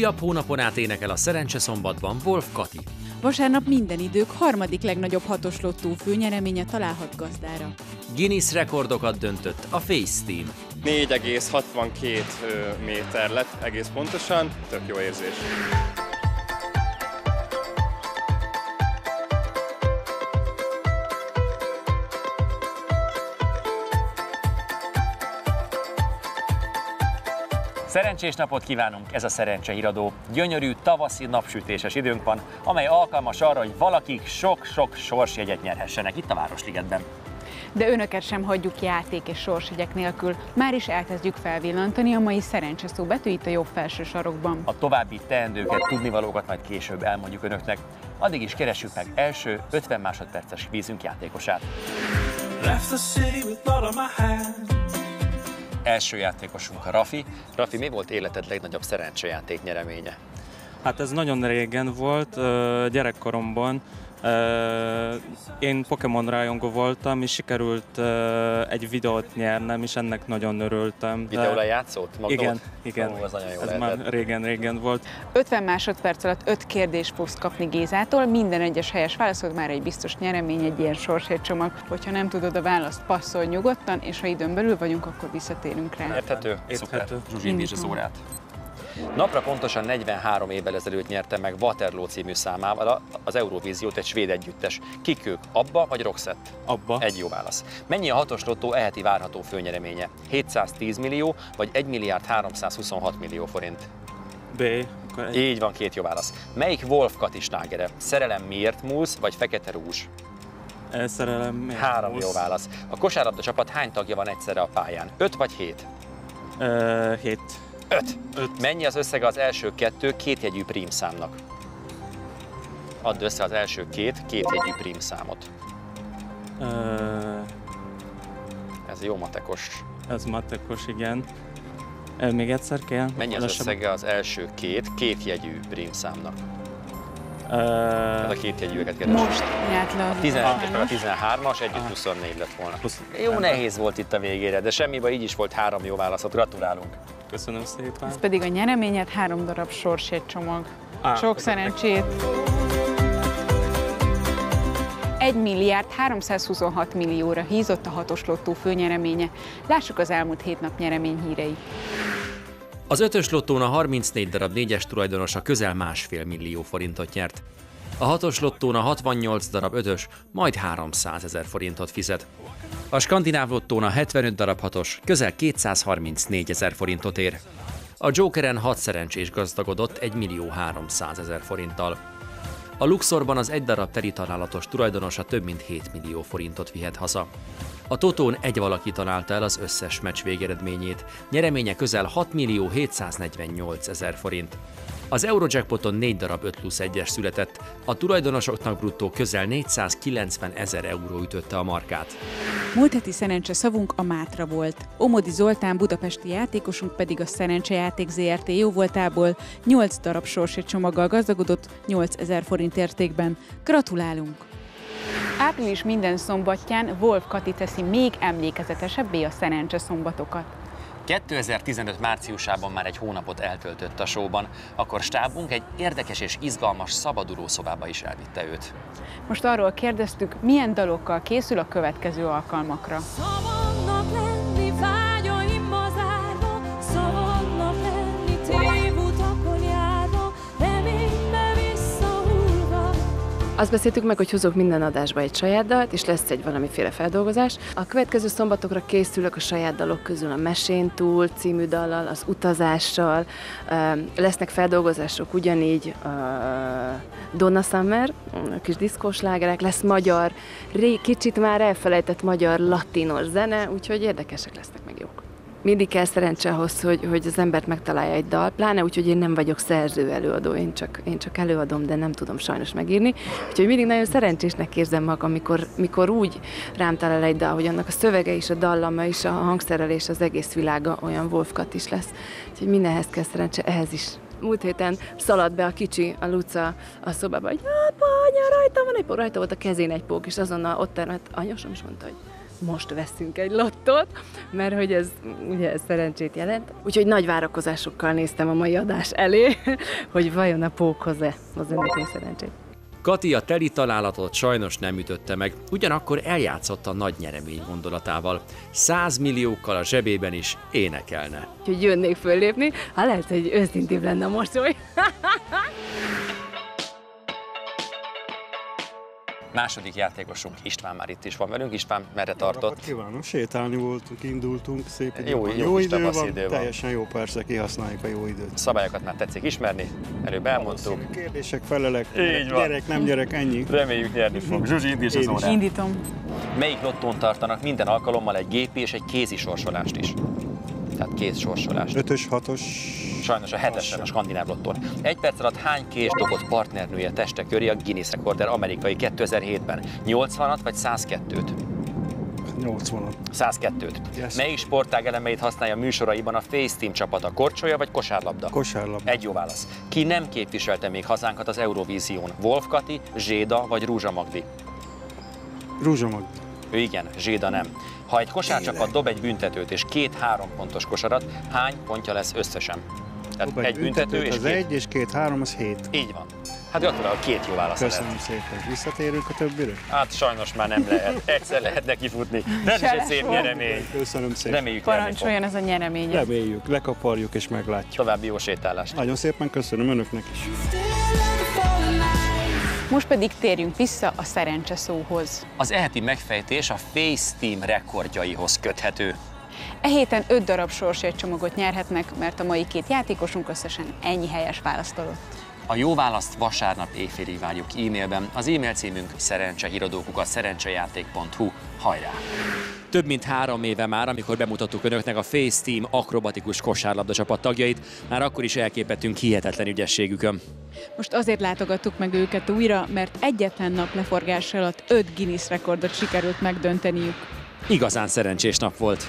Újabb hónapon át énekel a Szerencse szombatban Wolf Kati. Vasárnap minden idők harmadik legnagyobb hatos lottó főnyereménye találhat gazdára. Guinness rekordokat döntött a Face Team. 4,62 méter lett egész pontosan, tök jó érzés. Szerencsés napot kívánunk, ez a Szerencse Híradó. Gyönyörű, tavaszi, napsütéses időnk van, amely alkalmas arra, hogy valakik sok-sok sorsjegyet nyerhessenek itt a Városligetben. De önöket sem hagyjuk játék és sorsjegyek nélkül. Már is elkezdjük felvillantani a mai szerencse szó betűit a jobb felső sarokban. A további teendőket, tudnivalókat majd később elmondjuk önöknek. Addig is keressük meg első 50 másodperces vízünk játékosát. Left the city with all of my hands. Első játékosunk a Rafi. Rafi, mi volt életed legnagyobb szerencsejáték nyereménye? Hát ez nagyon régen volt, gyerekkoromban. Én Pokémon rajongó voltam, és sikerült egy videót nyernem, és ennek nagyon örültem. De- Videóra játszott? Magnót? Igen, igen. Ó, az nagyon jó ez lehetett. már régen-régen volt. 50 másodperc alatt 5 kérdést fogsz kapni Gézától, minden egyes helyes válaszod már egy biztos nyeremény, egy ilyen sorsjegycsomag. Hogyha nem tudod a választ, passzolj nyugodtan, és ha időn belül vagyunk, akkor visszatérünk rá. Érthető? Érthető. Szuper. Zsuzsi, az órát. Napra pontosan 43 évvel ezelőtt nyerte meg Waterloo című számával az Eurovíziót egy svéd együttes. Kik ők? Abba vagy Roxette? Abba. Egy jó válasz. Mennyi a hatos lottó eheti várható főnyereménye? 710 millió vagy 1 milliárd 326 millió forint? B. Akkor egy, Így van, két jó válasz. Melyik Wolf Kati slágere? Szerelem miért múlsz, vagy Fekete Rúzs? e, szerelem. miért Három húsz? jó válasz. A kosárlabda csapat hány tagja van egyszerre a pályán? Öt vagy hét? Ö, Hét. Öt. Öt. Mennyi az összege az első kettő kétjegyű prímszámnak? Add össze az első két kétjegyű prímszámot. Ö, Ez jó matekos. Ez matekos, igen. Még egyszer kell? Mennyi az Lassabb- összege az első két kétjegyű prímszámnak? Ez a kétjegyűeket keresünk. Most járt le az 11 és meg a utolsó. 13-as, együtt Ah. 24 lett volna. Jó nehéz volt itt a végére, de semmi baj, így is volt három jó válaszot. Gratulálunk! Köszönöm szépen. Ez pedig a nyereményed három darab sorsjegycsomag. Á, Sok szerencsét! 1 milliárd 326 millióra hízott a hatos lottó főnyereménye. Lássuk az elmúlt hét nap nyeremény hírei. Az ötös lottón a 34 darab négyes tulajdonosa közel másfél millió forintot nyert. A hatos lottón a 68 darab ötös majd 300 ezer forintot fizet. A skandináv lottón a 75 darab hatos közel 234 ezer forintot ér. A Jokeren 6 szerencsés gazdagodott 1 millió 300 ezer forinttal. A Luxorban az egy darab teri találatos tulajdonosa több mint 7 millió forintot vihet haza. A Totón egy valaki találta el az összes meccs végeredményét, nyereménye közel 6 millió 748 ezer forint. Az Eurojackpoton 4 darab 5 plusz 1-es született, a tulajdonosoknak bruttó közel 490 ezer euró ütötte a markát. Múlt heti szerencse szavunk a Mátra volt. Omodi Zoltán budapesti játékosunk pedig a Szerencsejáték ZRT jó voltából 8 darab sorsjegycsomaggal gazdagodott 8000 forint értékben. Gratulálunk! Április minden szombatján Wolf Kati teszi még emlékezetesebbé a szerencse szombatokat. 2015 márciusában már egy hónapot eltöltött a showban, akkor stábunk egy érdekes és izgalmas szabaduló szobába is elvitte őt. Most arról kérdeztük, milyen dalokkal készül a következő alkalmakra. Szabadnak Azt beszéltük meg, hogy hozok minden adásba egy saját dalt, és lesz egy valamiféle feldolgozás. A következő szombatokra készülök a saját dalok közül a Mesén túl című dallal, az utazással, lesznek feldolgozások ugyanígy a Donna Summer, a kis diszkós lágerek, lesz magyar, kicsit már elfelejtett magyar latinos zene, úgyhogy érdekesek lesznek. Mindig kell szerencse ahhoz, hogy, hogy az embert megtalálja egy dal, pláne úgy, hogy én nem vagyok szerző előadó, én csak, én csak előadom, de nem tudom sajnos megírni. Úgyhogy mindig nagyon szerencsésnek érzem magam, mikor, mikor úgy rám talál egy dal, hogy annak a szövege is, a dallama is, a hangszerelés, az egész világa olyan Wolfkat is lesz. Úgyhogy mindenhez kell szerencse, ehhez is. Múlt héten szaladt be a kicsi, a Luca a szobába, hogy apa, anya, rajta van egy pók, rajta volt a kezén egy pók, és azonnal ott termett anyósom, és mondta, hogy most veszünk egy lottót, mert hogy ez ugye ez szerencsét jelent. Úgyhogy nagy várakozásokkal néztem a mai adás elé, hogy vajon a pók hoz-e az önöknek szerencsét. Kati a teli találatot sajnos nem ütötte meg, ugyanakkor eljátszott a nagy nyeremény gondolatával. 100 milliókkal a zsebében is énekelne. Úgyhogy jönnék föllépni, ha lehet, hogy őszintébb lenne a mosoly. Második játékosunk István már itt is van velünk. István, merre tartott? kívánom, sétálni voltunk, indultunk, szép idő Jó- van. jó jó idő van, idő van. teljesen jó, persze, kihasználjuk a jó időt. Szabályokat már tetszik ismerni, előbb elmondtuk. Kérdések, felelek, Így van. gyerek, nem gyerek, ennyi. Reméljük nyerni fog. Zsuzsi, indíts az órát. Indítom. Melyik lottón tartanak minden alkalommal egy gépi és egy kézi sorsolást is? Tehát kéz sorsolást. Ötös, hatos, Sajnos a hetesen a skandináv lottón. Egy perc alatt hány kés dobott partnernője teste köré a Guinness rekorder amerikai 2007-ben? 80-at vagy 102-t? 80 102-t. Yes. Melyik sportág elemeit használja műsoraiban a Face Team csapata? Korcsolya vagy kosárlabda? Kosárlabda. Egy jó válasz. Ki nem képviselte még hazánkat az Eurovízión? Wolf Kati, Zséda vagy Rúzsa Magdi? Rúzsamag. Ő igen, Zséda nem. Ha egy kosárcsapat dob egy büntetőt és két három pontos kosarat, hány pontja lesz összesen? Tehát Dob egy büntető és az két. egy, és két, három, az hét. Így van. Hát gratulálok, két jó válasz lett. Köszönöm szépen. Visszatérünk a többire? Hát sajnos már nem lehet. Egyszer lehet neki futni. De ez is egy szép nyeremény. Köszönöm szépen. Reméljük. Parancsoljon ez a nyeremény. Reméljük, lekaparjuk és meglátjuk. További jó sétálást. Nagyon szépen köszönöm önöknek is. Most pedig térjünk vissza a szerencse szóhoz. Az eheti megfejtés a Face Team rekordjaihoz köthető. E héten 5 darab sorsjegycsomagot nyerhetnek, mert a mai két játékosunk összesen ennyi helyes választ adott. A jó választ vasárnap éjfélig várjuk e-mailben. Az e-mail címünk szerencsehíradókukat szerencsejáték.hu. Hajrá! Több mint három éve már, amikor bemutattuk önöknek a Face Team akrobatikus kosárlabda csapat tagjait, már akkor is elképettünk hihetetlen ügyességükön. Most azért látogattuk meg őket újra, mert egyetlen nap leforgás alatt 5 Guinness rekordot sikerült megdönteniük. Igazán szerencsés nap volt.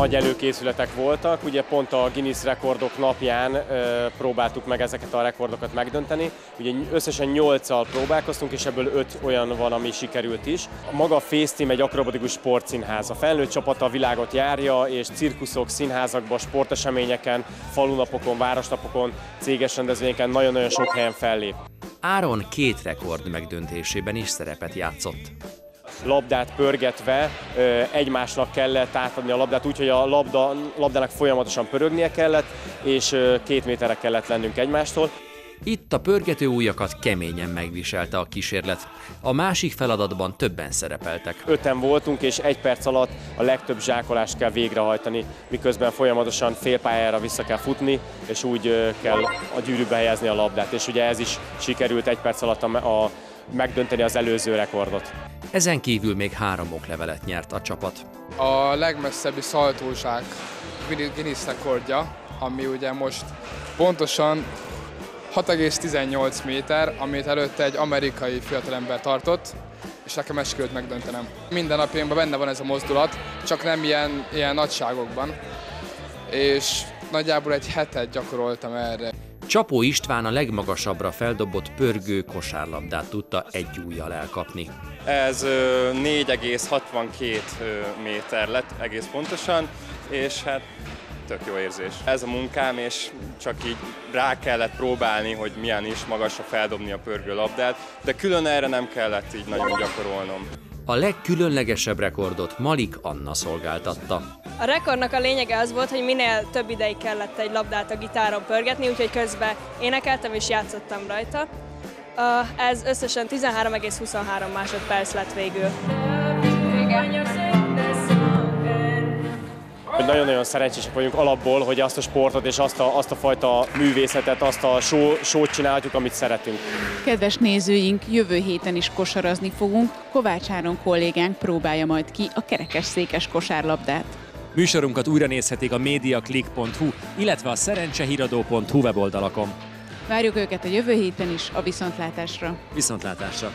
Nagy előkészületek voltak. Ugye pont a Guinness rekordok napján ö, próbáltuk meg ezeket a rekordokat megdönteni. Ugye összesen 8-al próbálkoztunk, és ebből 5 olyan van, ami sikerült is. A maga a Face egy akrobatikus sportszínház. A felnőtt csapata a világot járja, és cirkuszok, színházakban, sporteseményeken, falunapokon, városnapokon, céges rendezvényeken nagyon-nagyon sok helyen fellép. Áron két rekord megdöntésében is szerepet játszott. Labdát pörgetve egymásnak kellett átadni a labdát, úgyhogy a labda, labdának folyamatosan pörögnie kellett, és két méterre kellett lennünk egymástól. Itt a pörgető ujjakat keményen megviselte a kísérlet. A másik feladatban többen szerepeltek. Öten voltunk, és egy perc alatt a legtöbb zsákolást kell végrehajtani, miközben folyamatosan félpályára vissza kell futni, és úgy kell a gyűrűbe helyezni a labdát. És ugye ez is sikerült egy perc alatt a megdönteni az előző rekordot. Ezen kívül még három oklevelet nyert a csapat. A legmesszebbi szaltózsák Guinness rekordja, ami ugye most pontosan 6,18 méter, amit előtte egy amerikai fiatalember tartott, és nekem ezt sikerült megdöntenem. Minden napjainkban benne van ez a mozdulat, csak nem ilyen, ilyen nagyságokban. És nagyjából egy hetet gyakoroltam erre. Csapó István a legmagasabbra feldobott pörgő kosárlabdát tudta egy ujjal elkapni. Ez ö, 4,62 ö, méter lett egész pontosan, és hát tök jó érzés. Ez a munkám, és csak így rá kellett próbálni, hogy milyen is magasra feldobni a pörgő labdát, de külön erre nem kellett így nagyon gyakorolnom. A legkülönlegesebb rekordot Malik Anna szolgáltatta. A rekordnak a lényege az volt, hogy minél több ideig kellett egy labdát a gitáron pörgetni, úgyhogy közben énekeltem és játszottam rajta. Ez összesen 13,23 másodperc lett végül. hogy nagyon-nagyon szerencsések vagyunk alapból, hogy azt a sportot és azt a, azt a fajta művészetet, azt a show, show csinálhatjuk, amit szeretünk. Kedves nézőink, jövő héten is kosarazni fogunk. Kovács Áron kollégánk próbálja majd ki a kerekesszékes kosárlabdát. Műsorunkat újra nézhetik a mediaclick.hu, illetve a szerencsehíradó.hu weboldalakon. Várjuk őket a jövő héten is a viszontlátásra. Viszontlátásra!